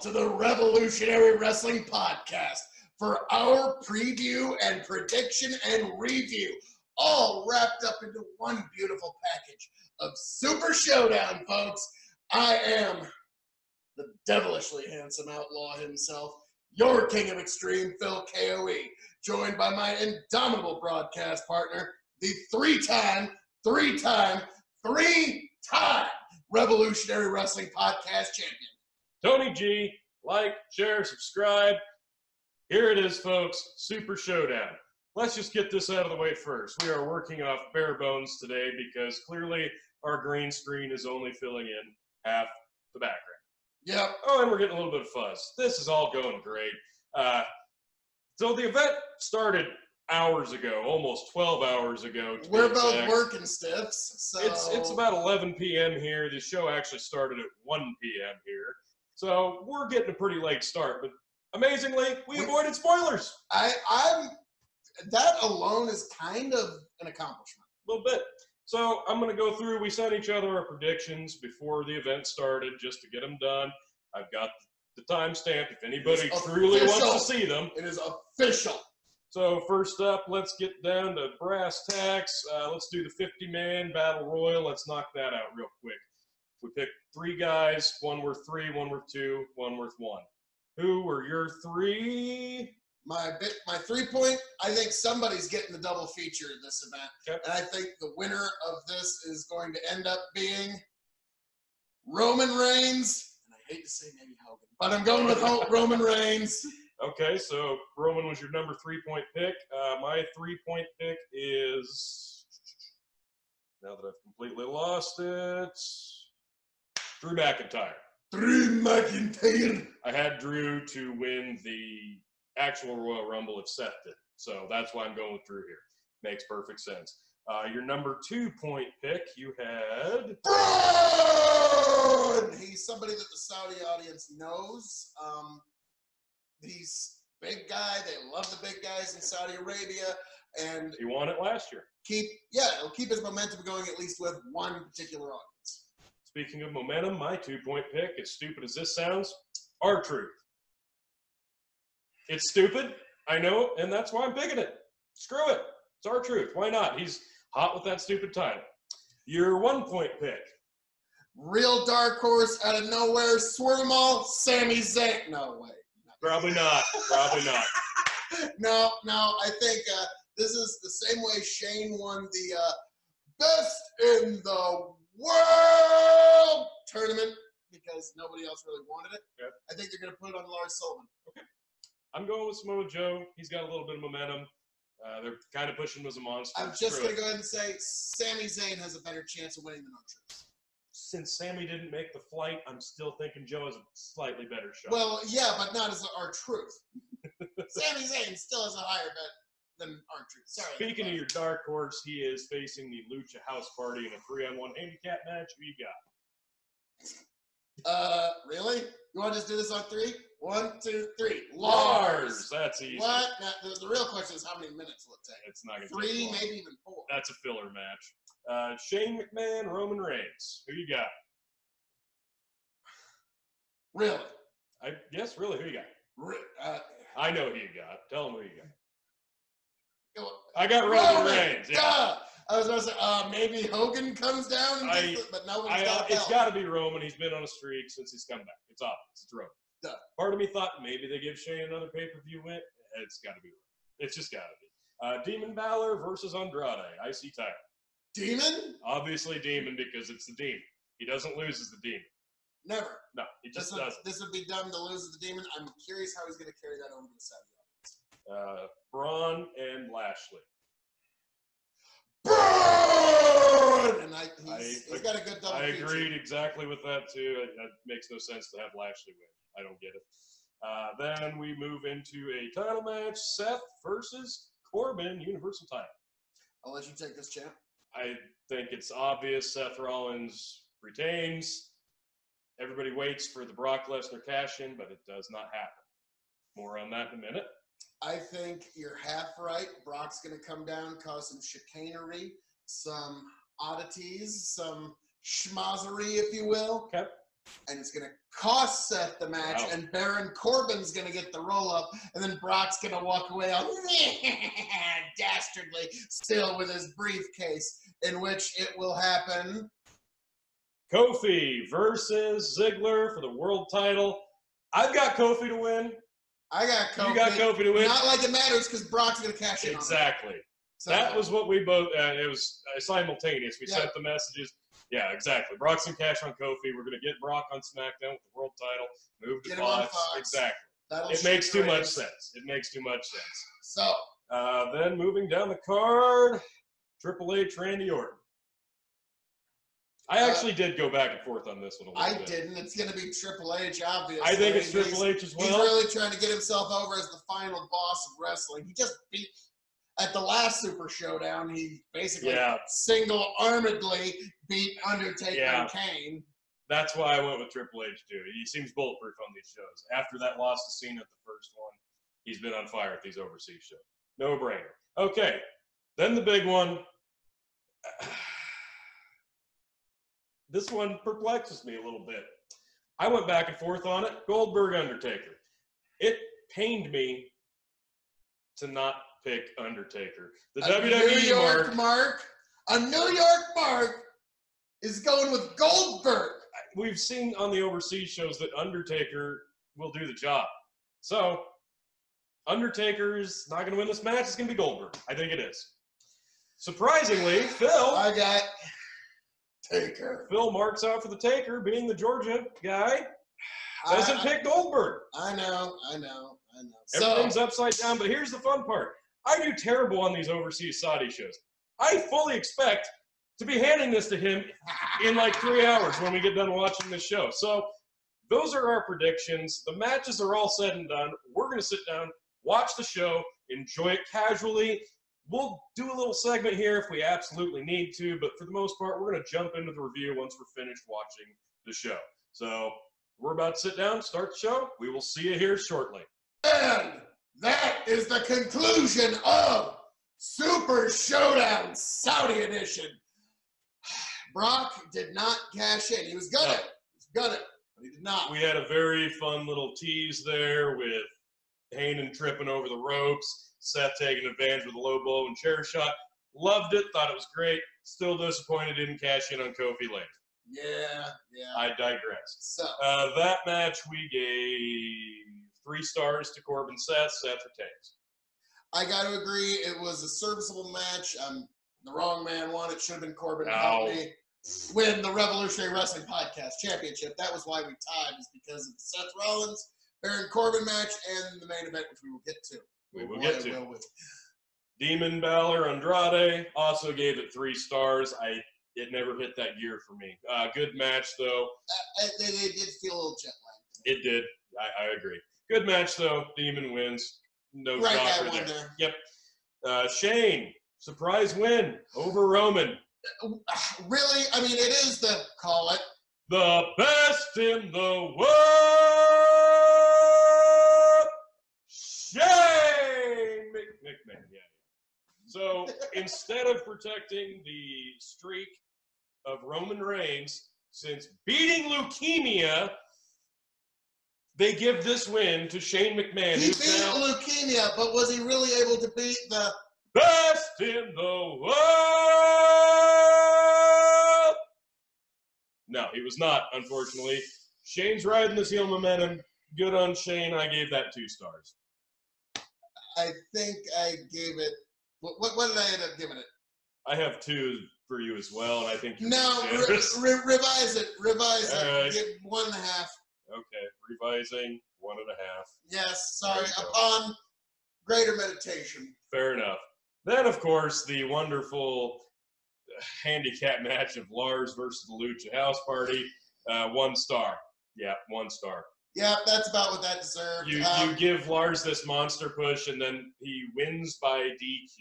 to the Revolutionary Wrestling Podcast for our preview and prediction and review, all wrapped up into one beautiful package of Super Showdown, folks. I am the devilishly handsome outlaw himself, your king of extreme, Phil KOE, joined by my indomitable broadcast partner, the three time, three time, three time Revolutionary Wrestling Podcast champion. Tony G, like, share, subscribe. Here it is, folks Super Showdown. Let's just get this out of the way first. We are working off bare bones today because clearly our green screen is only filling in half the background. Yep. Oh, and we're getting a little bit of fuzz. This is all going great. Uh, so the event started hours ago, almost 12 hours ago. We're both exact. working stiffs, so It's it's about 11 p.m. here. The show actually started at 1 p.m. here, so we're getting a pretty late start. But amazingly, we We- avoided spoilers I I'm that alone is kind of an accomplishment. a little bit. So I'm going to go through. We sent each other our predictions before the event started, just to get them done. I've got the timestamp if anybody truly wants to see them. It is official. So first up, let's get down to brass tacks. Uh, let's do the 50-man battle royal. Let's knock that out real quick. We picked three guys, one worth three, one worth two, one worth one. Who were your three? My bit, my three point. I think somebody's getting the double feature in this event, Okay. and I think the winner of this is going to end up being Roman Reigns. And I hate to say maybe Hogan, but I'm going with Roman Reigns. Okay, so Roman was your number three-point pick. Uh, my three-point pick is now that I've completely lost it. Drew McIntyre. Drew McIntyre. I had Drew to win the actual Royal Rumble if Seth did. So that's why I'm going with Drew here. Makes perfect sense. Uh, your number two point pick, you had. Braun! He's somebody that the Saudi audience knows. Um, he's big guy. They love the big guys in Saudi Arabia, and He won it last year. keep yeah, it'll keep his momentum going at least with one particular audience. Speaking of momentum, my two point pick, as stupid as this sounds, R-Truth. It's stupid, I know, and that's why I'm picking it. Screw it. It's R-Truth. Why not? He's hot with that stupid title. Your one point pick. Real dark horse out of nowhere, swerve all, Sami Zayn. No way. Probably not. Probably not. no, no. I think uh, this is the same way Shane won the uh, best in the world tournament because nobody else really wanted it. Yep. I think they're going to put it on Lars Sullivan. I'm going with Samoa Joe. He's got a little bit of momentum. Uh, they're kind of pushing him as a monster. I'm just going to go ahead and say Sami Zayn has a better chance of winning than R-Truth. Since Sammy didn't make the flight, I'm still thinking Joe has a slightly better shot. Well, yeah, but not as R-Truth. Sami Zayn still has a higher bet than. Sorry. Speaking of your dark horse, he is facing the Lucha House Party in a three-on-one handicap match. Who you got? Uh, really? You want to just do this on three? One, two, three. Lars. That's easy. What? Now, the, the real question is how many minutes will it take? It's not gonna Three, take long. maybe even four. That's a filler match. Uh, Shane McMahon, Roman Reigns. Who you got? Really? I guess really who you got? Uh, I know who you got. Tell them who you got. I got Roman, Roman, Reigns. Yeah. I was going to say, uh, maybe Hogan comes down, and I- it, but nobody's I, uh, got it's got to be Roman. He's been on a streak since he's come back. It's obvious. It's Roman. Duh. Part of me thought maybe they give Shane another pay per view win. It's got to be Roman. It's just got to be. Uh, Demon Balor versus Andrade. IC title. Demon? Obviously Demon because it's the Demon. He doesn't lose as the Demon. Never. No, he This just would, doesn't. this would be dumb to lose as the demon. I'm curious how he's going to carry that over to the Saudi. Uh, Braun and Lashley. Braun! And I, he's, I- he's got a good double I feature. agreed exactly with that too. It, it makes no sense to have Lashley win. I don't get it. Uh, then we move into a title match: Seth versus Corbin, Universal title. I'll let you take this, champ. I think it's obvious Seth Rollins retains. Everybody waits for the Brock Lesnar cash in, but it does not happen. More on that in a minute. I think you're half right. Brock's going to come down, cause some chicanery, some oddities, some schmozzery, if you will. Okay. and it's gonna cost Seth the match, Wow. and Baron Corbin's gonna get the roll up, and then Brock's gonna walk away all dastardly, still with his briefcase, in which it will happen. Kofi versus Ziggler for the world title. I've got Kofi to win. I got Kofi. You got Kofi to win. Not like it matters because Brock's gonna cash in. Exactly. So, That was what we both. Uh, it was uh, simultaneous. We Yeah. sent the messages. Yeah, exactly. Brock's and cash on Kofi. We're gonna get Brock on SmackDown with the world title. Move to Fox. Fox. Exactly. that'll It makes too much sense. It makes too much sense. So Uh, then moving down the card, Triple H, Randy Orton. I Uh, actually did go back and forth on this one a little bit. I bit. didn't. It's gonna be Triple H, obviously. I think it's Triple H as well. He's really trying to get himself over as the final boss of wrestling. He just beat at the last Super Showdown. He basically Yeah. single-armedly beat Undertaker Yeah. and Kane. That's why I went with Triple H too. He seems bulletproof on these shows. After that loss to Cena at the first one, he's been on fire at these overseas shows. No brainer. Okay, then the big one. This one perplexes me a little bit. I went back and forth on it. Goldberg Undertaker. It pained me to not pick Undertaker. The a New WWE York mark. mark. A New York mark is going with Goldberg. we've seen on the overseas shows that Undertaker will do the job. So, Undertaker's not going to win this match. It's going to be Goldberg. I think it is. Surprisingly, Phil I got Taker. Phil marks out for the Taker, being the Georgia guy. Doesn't pick Goldberg. I know, I know, I know. So, Everything's upside down. But here's the fun part: I do terrible on these overseas Saudi shows. I fully expect to be handing this to him in like three hours when we get done watching this show. So those are our predictions. The matches are all said and done. We're going to sit down, watch the show, enjoy it casually. We'll do a little segment here if we absolutely need to, but for the most part, we're going to jump into the review once we're finished watching the show. So we're about to sit down, start the show. We will see you here shortly. And that is the conclusion of Super Showdown Saudi Edition. Brock did not cash in. He was gonna. No. He was gonna, but he did not. We had a very fun little tease there with Heyman tripping over the ropes, Seth taking advantage with a low blow and chair shot. Loved it, thought it was great. Still disappointed didn't cash in on Kofi later. Yeah, yeah. I digress. So Uh, that match we gave three stars to Corbin Seth. Seth for retains. I got to agree, it was a serviceable match. Um, the wrong man won. It should have been Corbin to help me win the Revolutionary Wrestling Podcast Championship. That was why we tied, is because of Seth Rollins Baron Corbin match and the main event, which we will get to. We will get to. will. Demon Balor Andrade also gave it three stars. I it never hit that gear for me. Uh, good match though. Uh, It, it, did feel a little jet lag. It did. I, I agree. Good match though. Demon wins. No Right shocker there. there. Uh, Shane, surprise win over Roman. Really, I mean, it is the call it. The best in the world. Shane Mc- McMahon. Yeah. So instead of protecting the streak of Roman Reigns since beating leukemia, they give this win to Shane McMahon, He beat now leukemia, but was he really able to beat the? best in the world. No, he was not, unfortunately. Shane's riding this heel momentum. Good on Shane. I gave that two stars. I think I gave it. What, what, what did I end up giving it? I have two for you as well, and I think No, re- re- revise it. Revise it. All right. Give one and a half. okay, revising one and a half. Yes, sorry. There you go. Upon greater meditation. Fair enough. Then, of course, the wonderful handicap match of Lars versus the Lucha House Party. Uh, one star. Yeah, one star. Yeah, that's about what that deserved. You Um, you give Lars this monster push, and then he wins by DQ.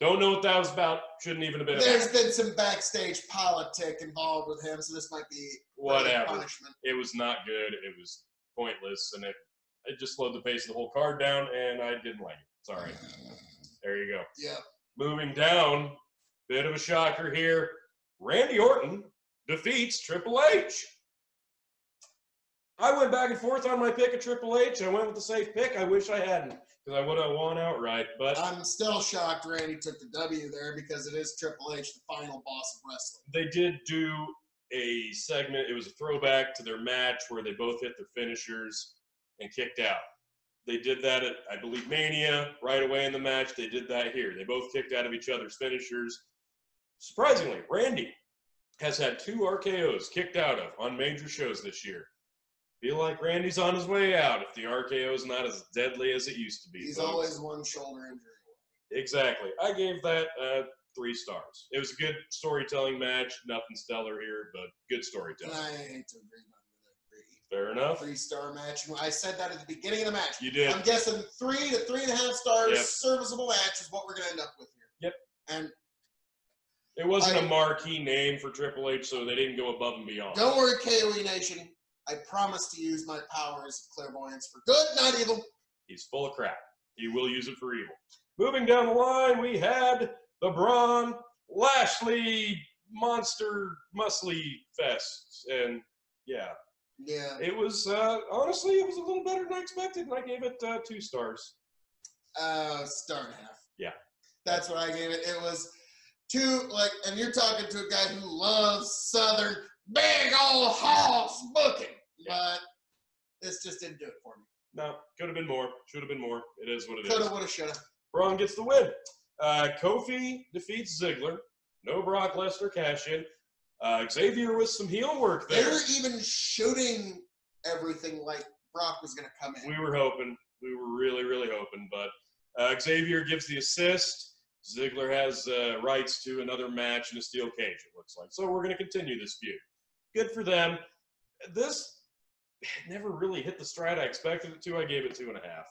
Don't know what that was about. Shouldn't even have been there's about. been some backstage politic involved with him, so this might be Whatever. punishment. It was not good. It was pointless, and it it just slowed the pace of the whole card down, and I didn't like it. Sorry. There you go. Yeah. Moving down, bit of a shocker here. Randy Orton defeats Triple H. I went back and forth on my pick of Triple H. I went with the safe pick. I wish I hadn't because I would have won outright. But I'm still shocked Randy took the W there because it is Triple H, the final boss of wrestling. they did do a segment. It was a throwback to their match where they both hit their finishers and kicked out. They did that at, I believe, Mania right away in the match. They did that here. They both kicked out of each other's finishers. Surprisingly, Randy has had two RKOs kicked out of on major shows this year. Feel like Randy's on his way out if the RKO is not as deadly as it used to be. He's folks. always one shoulder injury. Exactly. I gave that uh, three stars. It was a good storytelling match. Nothing stellar here, but good storytelling. I hate to agree, but I'm going to agree. Fair enough. Three star match. I said that at the beginning of the match. You did. I'm guessing three to three and a half stars, Yep. serviceable match is what we're going to end up with here. Yep. And It wasn't a I- marquee name for Triple H, so they didn't go above and beyond. don't worry, KOE Nation. I promise to use my powers of clairvoyance for good, not evil. He's full of crap. He will use it for evil. Moving down the line, we had the Braun Lashley Monster Muscly Fest. And yeah, Yeah. it was, uh, honestly, it was a little better than I expected, and I gave it uh, two stars. Uh, star and a half. Yeah. That's what I gave it. It was two, like, and you're talking to a guy who loves Southern big old hoss booking, but this just didn't do it for me. No, could have been more. Should have been more. It is what it is. Coulda, woulda, shoulda. Braun gets the win. Uh, Kofi defeats Ziggler. No Brock Lesnar cash in. Uh, Xavier with some heel work there. They there. were even shooting everything like Brock was going to come in. We were hoping. We were really, really hoping. But uh, Xavier gives the assist. Ziggler has uh, rights to another match in a steel cage, it looks like. So we're going to continue this feud. Good for them. This never really hit the stride I expected it to. I gave it two and a half.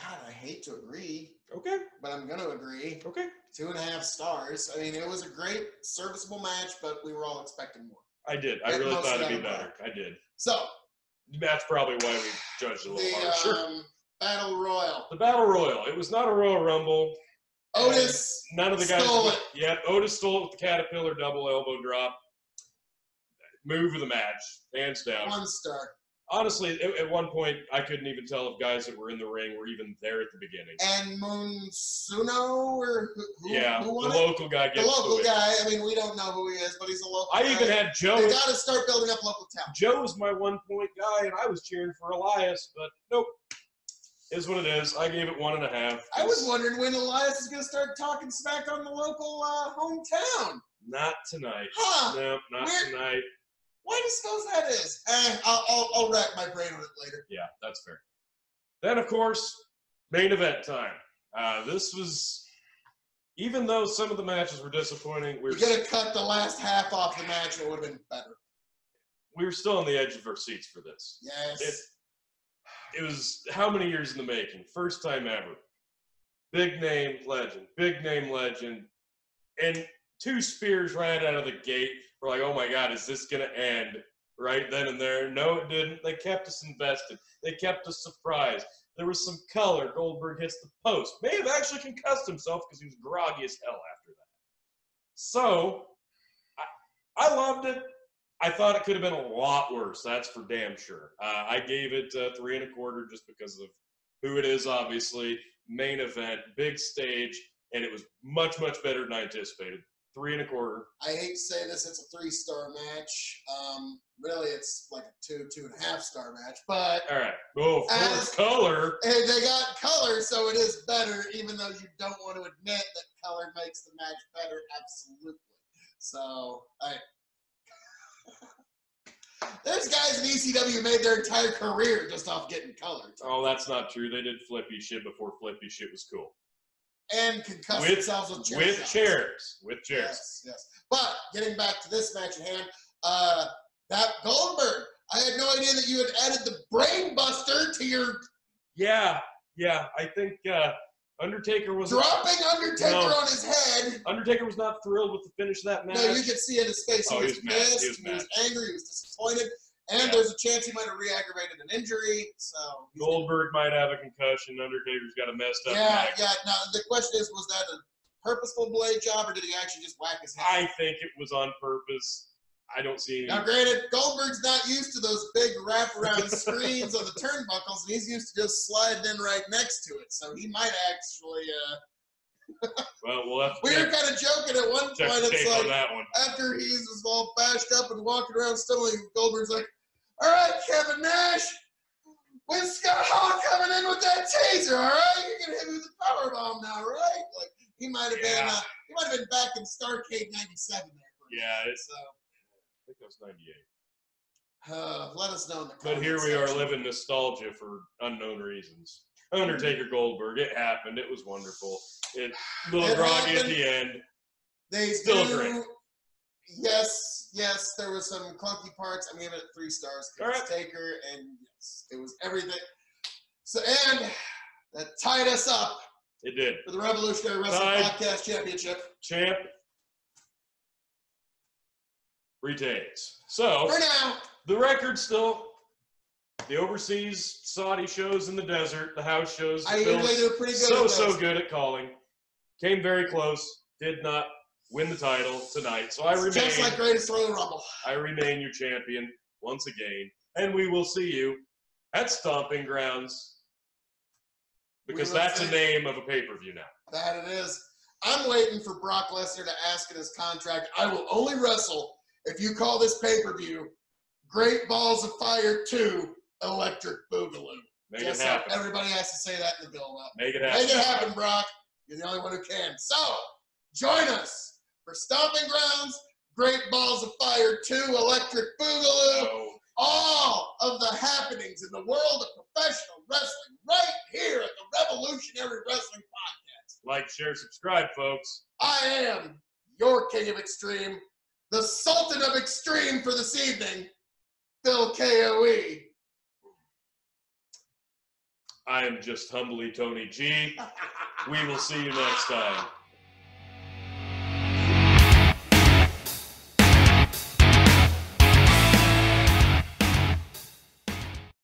God, I hate to agree, Okay. but I'm going to agree. Okay. Two and a half stars. I mean, it was a great, serviceable match, but we were all expecting more. I did. I really thought it'd be better. I did. So, That's probably why we judged a little the harsher. um, Battle Royal. The Battle Royal. It was not a Royal Rumble. Otis None of the guys. Stole it. Yeah, Otis stole it with the Caterpillar double elbow drop. Move of the match, hands down. one star. Honestly, at, at one point, I couldn't even tell if guys that were in the ring were even there at the beginning. And Moonsuno, or who, who, yeah, who the it? local guy The gets the local guy. I mean, we don't know who he is, but he's a local I guy. even had Joe. They got to start building up local talent. Joe was my one point guy, and I was cheering for Elias, but nope. Is what it is. I gave it one and a half. I was wondering when Elias is going to start talking smack on the local uh, hometown. Not tonight. Huh? No, not Where- tonight. Why do you suppose that is? Eh, I'll, I'll, I'll rack my brain on it later. Yeah, that's fair. Then, of course, main event time. Uh, this was, even though some of the matches were disappointing, we were, could have cut the last half off the match, it would have been better. we were still on the edge of our seats for this. Yes. It, it was how many years in the making? First time ever. Big name legend, big name legend. And two spears right out of the gate. We're like, oh my God, is this going to end right then and there? No, it didn't. They kept us invested, they kept us surprised. There was some color. Goldberg hits the post. May have actually concussed himself because he was groggy as hell after that. So, I, I loved it. I thought it could have been a lot worse. That's for damn sure. Uh, I gave it uh, three and a quarter just because of who it is, obviously. Main event, big stage, and it was much, much better than I anticipated. Three and a quarter. I hate to say this, it's a three star match. Um, really, it's like a two, two and a half star match. But All right. Oh, As- color. hey, they got color, so it is better, even though you don't want to admit that color makes the match better. Absolutely. So, I. There's guys in ECW who made their entire career just off getting colored Oh, that's not true. They did flippy shit before flippy shit was cool. and concussed With- themselves with chair With shots. chairs. With chairs. Yes, yes. But getting back to this match at hand, uh, that Goldberg, I had no idea that you had added the Brain Buster to your Yeah. Yeah. I think uh, Undertaker was dropping Undertaker No. on his head. Undertaker was not thrilled with the finish of that match. No, you could see in his face. He Oh, he was, was mad. pissed. He was mad. angry. He was disappointed. And Yeah. there's a chance he might have re-aggravated an injury. So he's- Goldberg might have a concussion. Undertaker's got a messed up Yeah, neck. yeah. Now the question is, was that a purposeful blade job, or did he actually just whack his head? I think it was on purpose. I don't see any. Now, granted, Goldberg's not used to those big wraparound screens on the turnbuckles, and he's used to just sliding in right next to it. So he might actually. Uh, Well, we'll have to we were kind of joking at one point. It's tape on that one. after he's all bashed up and walking around stumbling, Goldberg's like, "All right, Kevin Nash, with Scott Hall coming in with that taser. All right, you're gonna hit me with the power bomb now, right?" Like he might have been. Uh, he might have been back in Starcade '97 there. Yeah, it's- So. I think that was 98. Uh, let us know in the But here we are section. living nostalgia for unknown reasons. Undertaker Goldberg, it happened. It was wonderful. It little It groggy at the end. They Still do, great. Yes, yes, there was some clunky parts. I'm giving it three stars All because Taker, and yes, it was everything. So and that tied us up It did. for the Revolutionary Wrestling Tied. Podcast Championship. Champ retains. So For now, the record still the overseas Saudi shows in the desert, the house shows. I usually do pretty good. so so good at calling. Came very close. Did not win the title tonight. So I remain. Just like Greatest Royal Rumble. I remain your champion once again, and we will see you at Stomping Grounds because that's the name of a pay per view now. That it is. I'm waiting for Brock Lesnar to ask in his contract, I will only wrestle if you call this pay per view Great Balls of Fire 2 Electric Boogaloo. Make Just it happen. everybody has to say that in the build up. Make it happen. Make it happen, Brock. You're the only one who can. So, join us for Stomping Grounds, Great Balls of Fire 2 Electric Boogaloo So, all of the happenings in the world of professional wrestling right here at the Revolutionary Wrestling Podcast. like, share, subscribe, folks. I am your king of extreme, the sultan of extreme for this evening, Phil KOE. I am just humbly Tony G. We will see you next time.